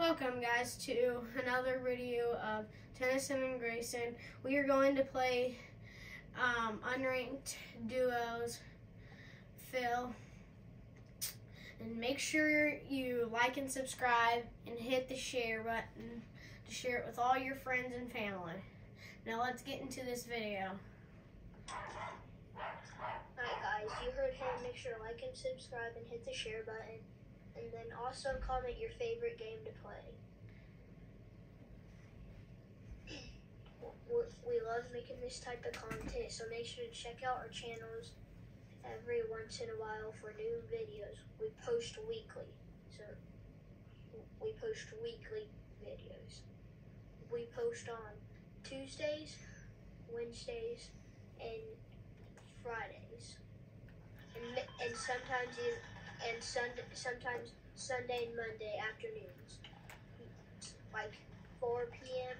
Welcome guys to another video of Tennyson and Grayson. We are going to play um, unranked duos fill. And make sure you like and subscribe and hit the share button to share it with all your friends and family. Now let's get into this video. Alright guys, you heard him. Make sure to like and subscribe and hit the share button. And then also comment your favorite game to play. We- love making this type of content, so make sure to check out our channels every once in a while for new videos. We post weekly, so we post weekly videos. We post on Tuesdays, Wednesdays, and Fridays, and and sometimes e- and Sunday, sometimes Sunday and Monday afternoons, like 4 p.m.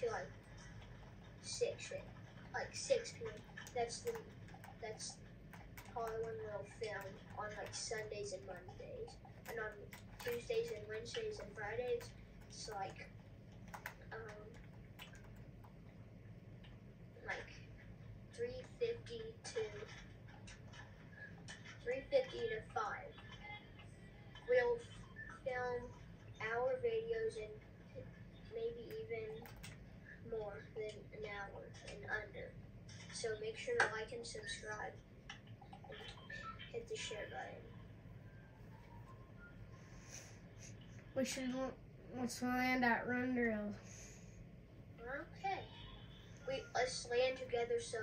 to like 6 a- like 6 p.m. That's the that's probably when we'll film on like Sundays and Mondays, and on Tuesdays and Wednesdays and Fridays, it's like um like 350 to 350 to 5. We'll film our videos in maybe even more than an hour and under. So make sure to like and subscribe and hit the share button. We should let's land at Run Drill. Okay. We let's land together so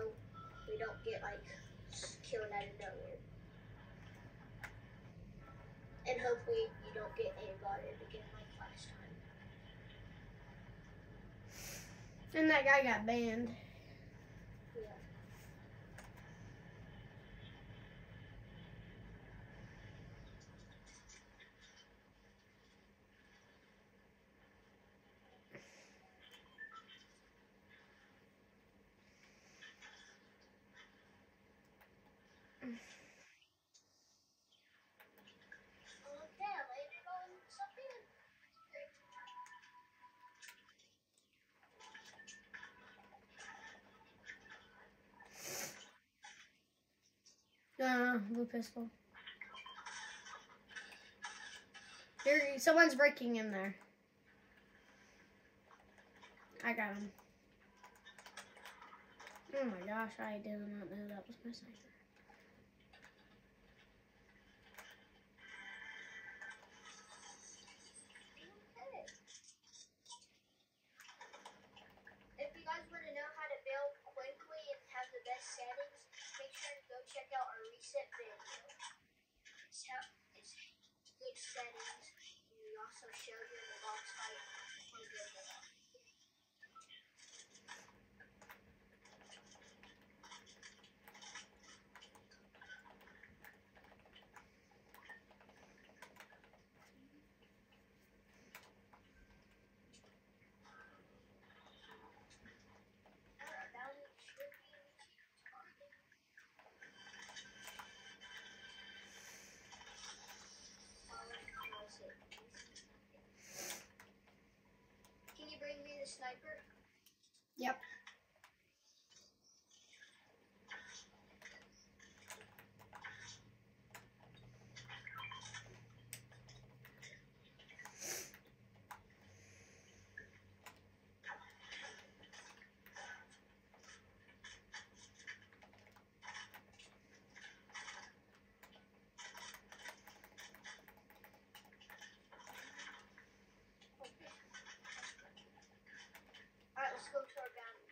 we don't get like killed out of nowhere. And hopefully you don't get aimbotted again like last time. And that guy got banned. Yeah. blue pistol. There, someone's breaking in there. I got him. Oh my gosh, I did not know that was my sniper. If you guys want to know how to build quickly and have the best settings, make sure to go check out our recent video. It's, how, it's good settings. And we also show you in the box fight how to build it up. Uh, that one should be target. Alright, close it. Can you bring me the sniper? Yep. Alright, let's go to our boundary.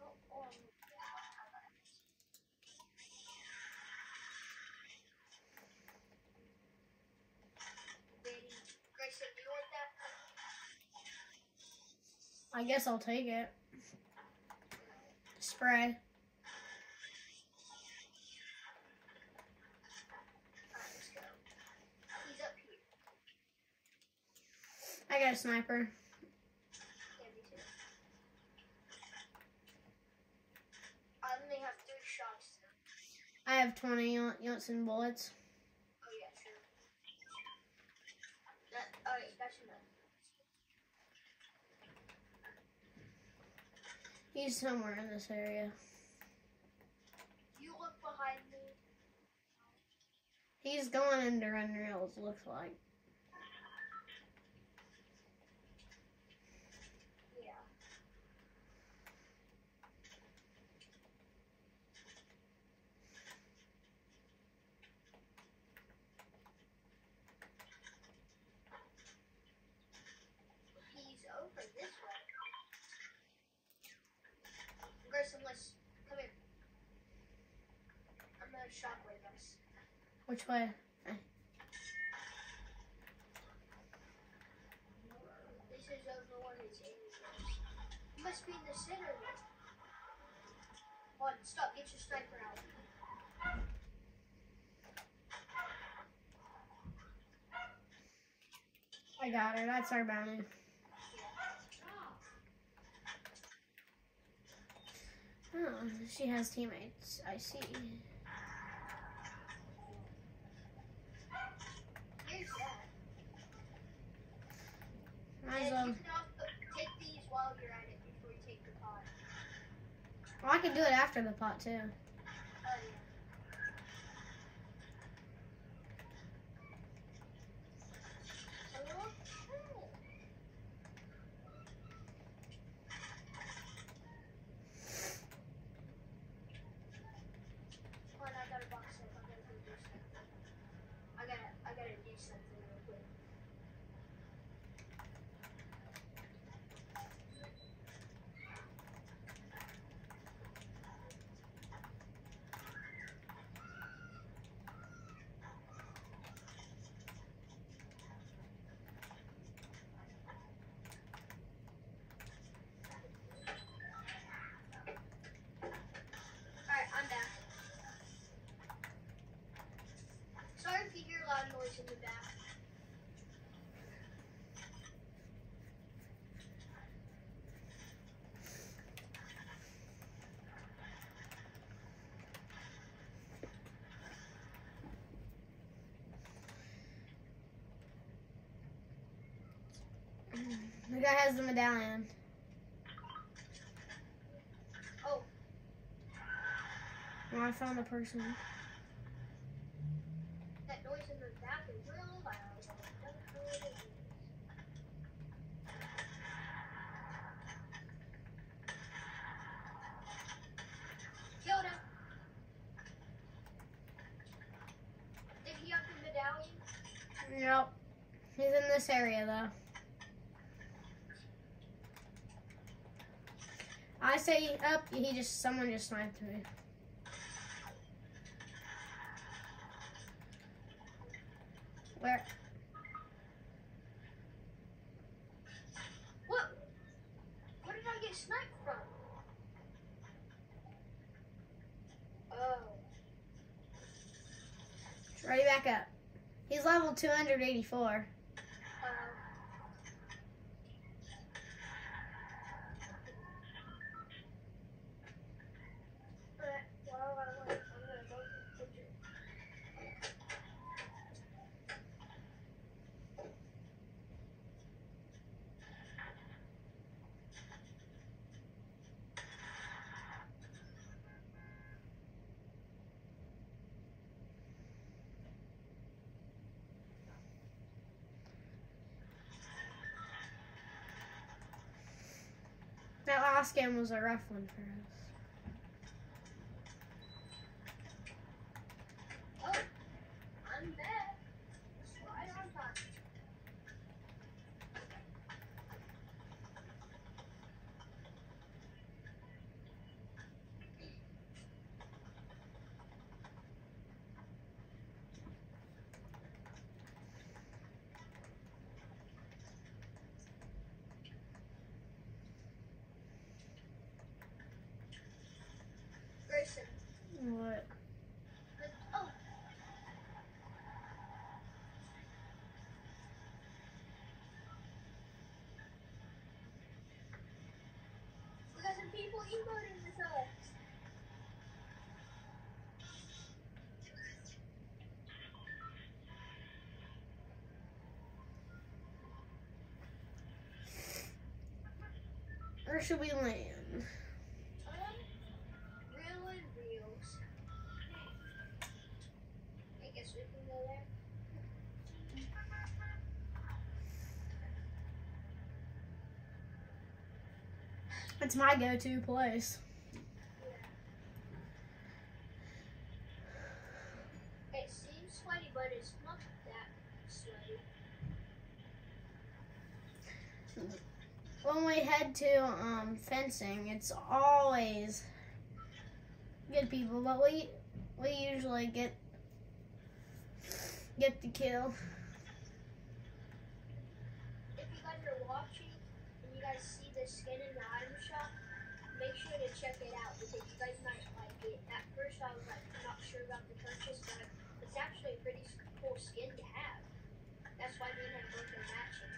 Oh, oh. Ready? Grayson, do you want that? I guess I'll take it. Spray. Alright, let's go. He's up here. I got a sniper. Yeah, me too. I only have three shots. I have 20. You want, you want some bullets? catching up. He's somewhere in this area. You look behind me. He's going into Unreals, looks like. Yeah. He's over this way. Grayson, let's come here. I'm gonna shockwave us. Which way? This is over one of his areas. Must be in the center. Hold on, stop, get your sniper out. I got her. That's our bounty. Oh, she has teammates. I see. Here's that. Might as And well. you can also take these while you're at it before you take the pot. Well, I can do it after the pot too. Oh, yeah. Hold on, I got a box up. I gotta go do something. I gotta, I gotta do something real quick. Alright, I'm back. Sorry if you hear the back. The guy has the medallion. Oh, Well, I found a person. that noise in the back is real loud. I don't know what it is. Killed him. Did he have the He's in this area though. I say up. He just someone just sniped me. Where? What? Where did I get sniped from? Oh. Ready back up. He's level 284. Uh, but, well, I want- I'm gonna go to the picture. That last game was a rough one for us. Where should we land? It's my go-to place. It seems sweaty, but it's not that sweaty. When we head to um, fencing, it's always good people, but we we usually get get the kill. If you guys are watching and you guys see the skin in the item shop, make sure to check it out because you guys might like it. At first, I was like not sure about the purchase, but it's actually a pretty cool skin to have. That's why me and him both are matching.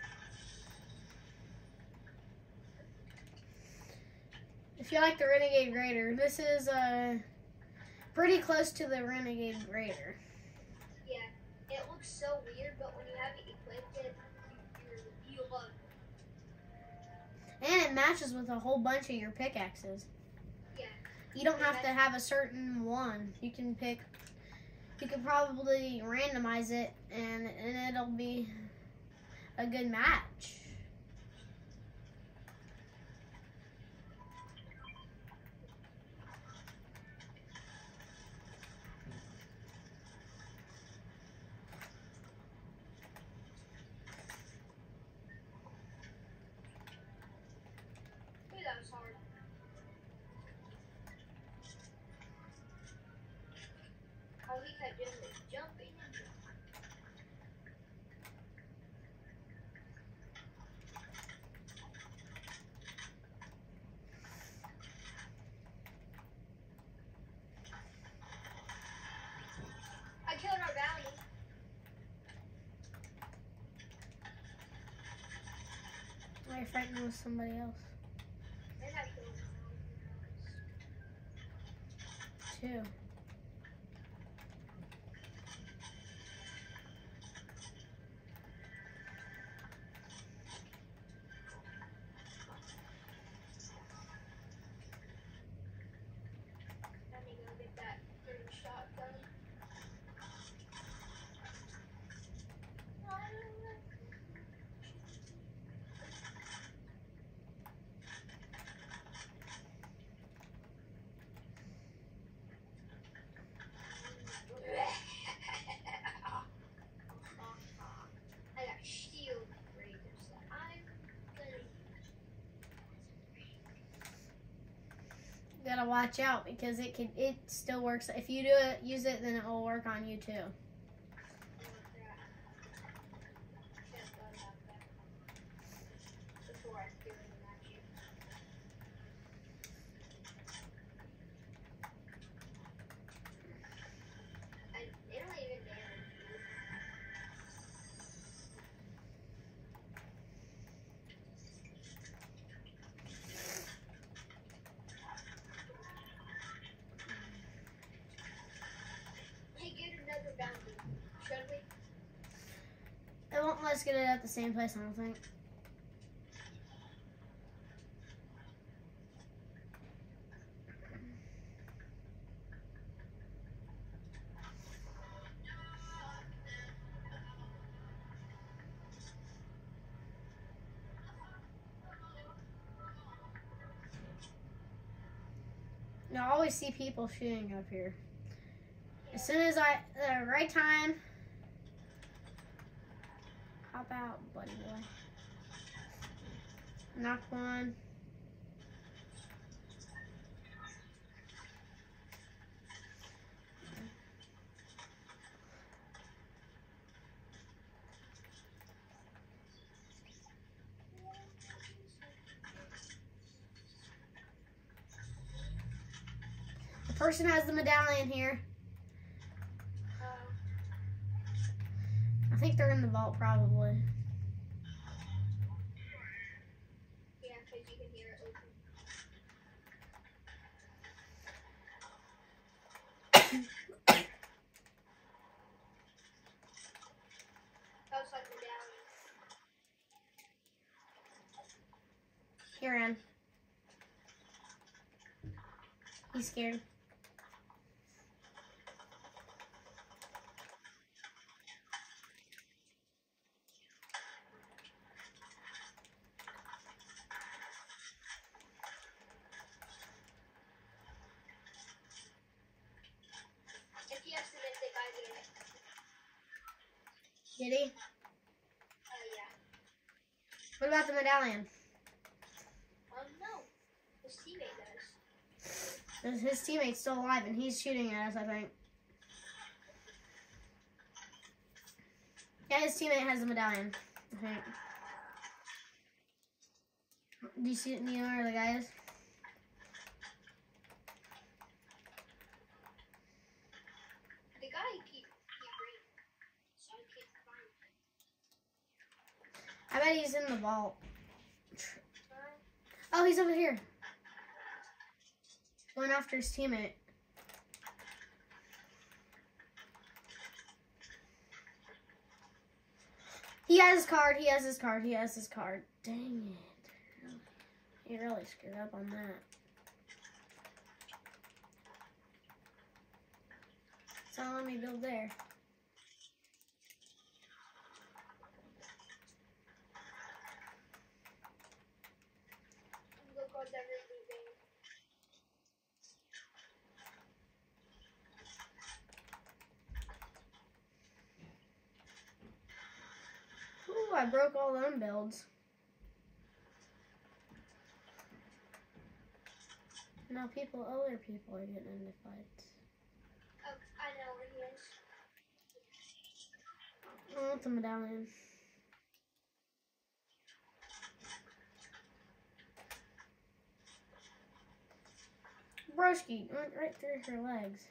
If you like the Renegade Raider, this is uh, pretty close to the Renegade Raider. Yeah, it looks so weird, but when you have it equipped, it you, you love it. And it matches with a whole bunch of your pickaxes. Yeah. You don't have to have a certain one. You can pick. You can probably randomize it, and and it'll be a good match. Ooh, that was hard. All he kept doing was jumping and jumping. I killed our bounty. You fighting with somebody else. And I killed our too? I need to go get that third shotgun. I got shield breakers that I'm gonna You gotta watch out because it can. It still works. If you do it, use it, then it will work on you too. Before I threw them at you. I, they don't even damage you. Hey, get another bounty. Should we? It let us get it at the same place. I don't think. Now I always see people shooting up here. As soon as I, the right time, out, buddy boy. Knock one. Person has the medallion here. Um, I think they're in the vault, probably. yeah, because you can hear it open. Outside medallion. Here, Ann. He's scared. If he has the I. Did he? Oh yeah. What about the medallion? Um, no. His teammate does. His teammate's still alive and he's shooting at us, I think. Yeah, his teammate has a medallion. I think. Do you see it, or the guys? The guy keep keep ring, so I can't find him. I bet he's in the vault. Oh, he's over here. Going after his teammate. He has his card, he has his card, he has his card. Dang it. He really screwed up on that. So let me build there. look what's everything. Ooh, I broke all them builds. Now people, other people are getting into fights. Oh, I know where he is. I want the medallion. Broski went right through her legs.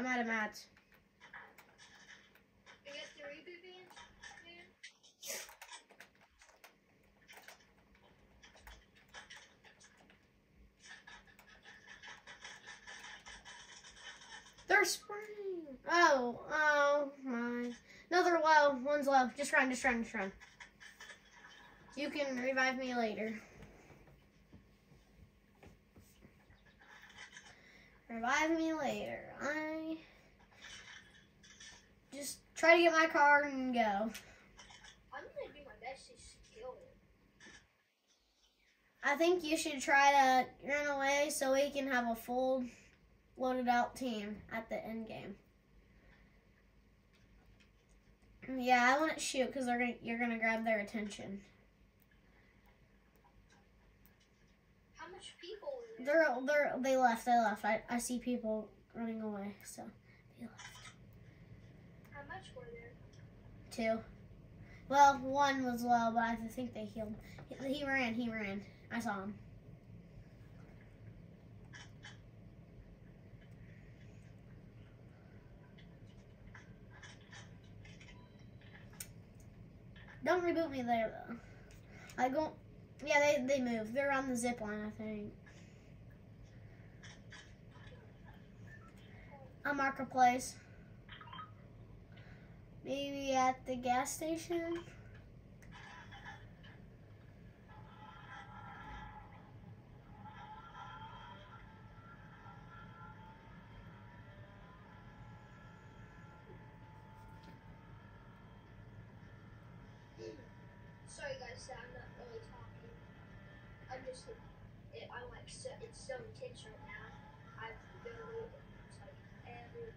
I'm out of mats. You get the reboot band, man? They're spraying. Oh, oh my. No, they're low. One's low. Just run, just run, just run. You can revive me later. Revive me later. I just try to get my card and go. I'm gonna do my best to skill it. I think you should try to run away so we can have a full loaded out team at the end game. Yeah, I wouldn't shoot because they're gonna you're gonna grab their attention. How much people were there? They're they're they left. They left. I, I see people running away. So they left. How much were there? Two. Well, one was low, but I think they healed. He, he ran. He ran. I saw him. Don't reboot me there though. I go. Yeah, they they move. They're on the zip line, I think. A marketplace. Maybe at the gas station. Sorry guys, I'm not really talking. I'm just, it, I'm like, so, it's so intense right now. I've literally, it's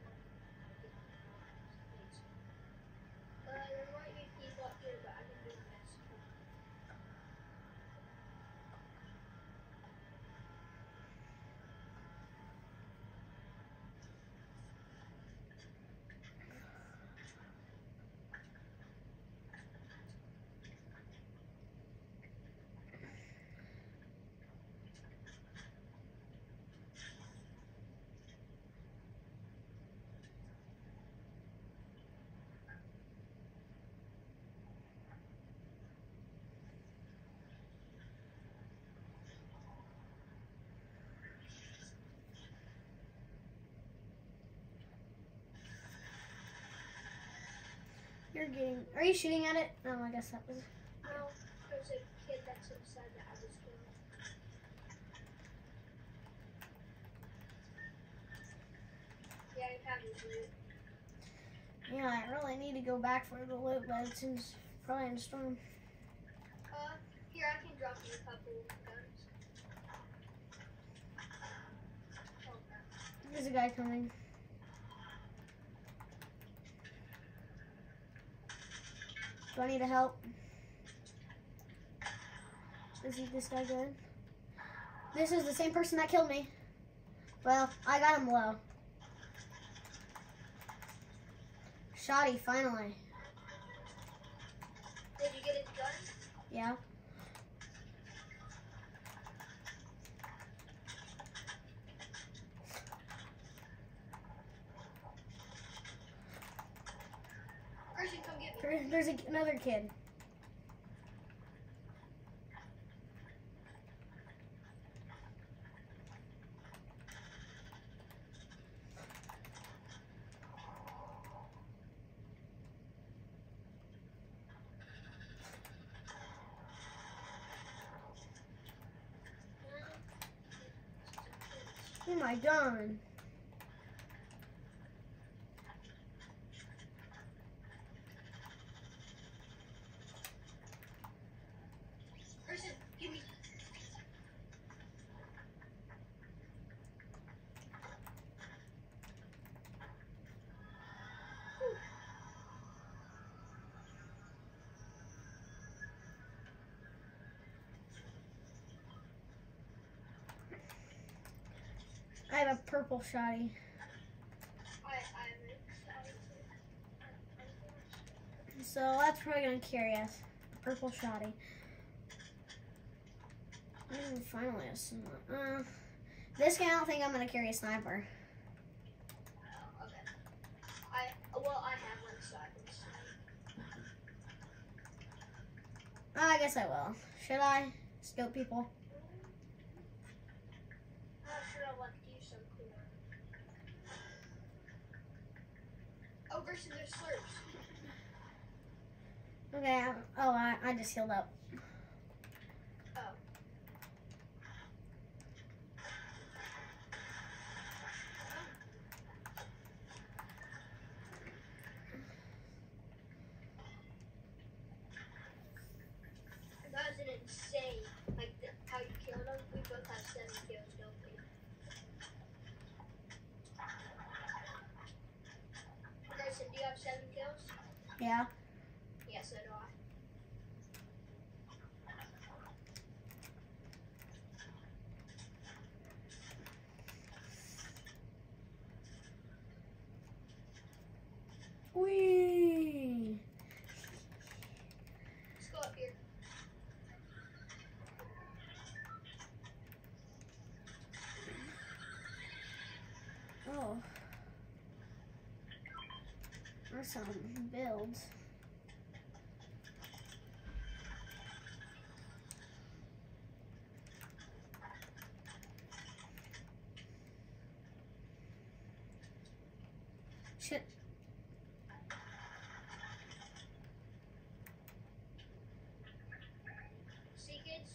You're getting. Are you shooting at it? No, I guess that was. No, there's a kid that's inside that I was killing. Yeah, you have loot. Yeah, I really need to go back for the loot, but it's in, probably in a storm. Uh, here, I can drop you a couple guns. Oh. There's a guy coming. Do I need to help? Is he this guy good? This is the same person that killed me. Well, I got him low. Shoddy, finally. Did you get his gun? Yeah. Christian, come get me. There- There's a, another kid. Oh my god. I have a purple excited. So that's probably gonna carry us. Purple shoddy. Ooh, finally a sniper. Uh, this guy, I don't think I'm gonna carry a sniper. Oh. I well, I have one silence. I guess I will. Should I? Scope people. I to use some cool. Slurps. Okay. Oh, I, I just healed up. Oh. That was an insane, like the, how you killed him. We both have seven kills, don't we? Grayson, do you have seven kills? Yeah. Yes, so do I. Let's go up here. Oh. There's some builds. Shit. See, kids?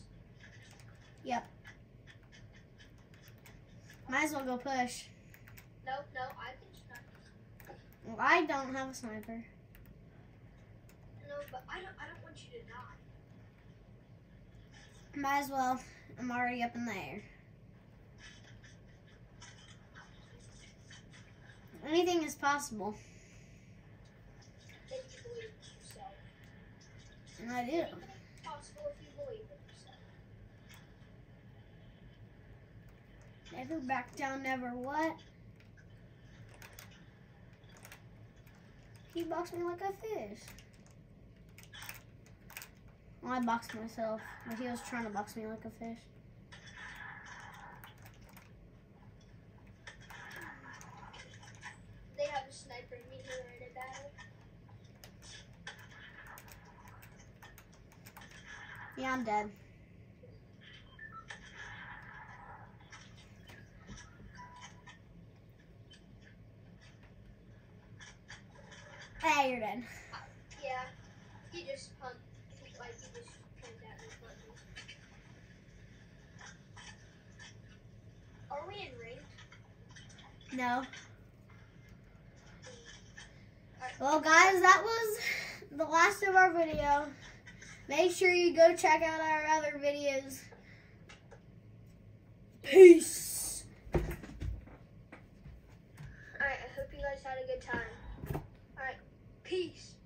Might as well go push. No, no, I can snipe. Well, I don't have a sniper. No, but I don't. I don't want you to die. Might as well. I'm already up in the air. Anything is possible. If you believe in yourself. And I do. Anything is possible if you believe in yourself. Never back down, never what? He boxed me like a fish. Well, I boxed myself, but he was trying to box me like a fish. They have a sniper in in a battle. Yeah, I'm dead. Hey, you're dead. Yeah. He just hunt like he just comes at me. Are we in ranked? No. Well, guys, that was the last of our video. Make sure you go check out our other videos. Peace. Alright, I hope you guys had a good time. Peace.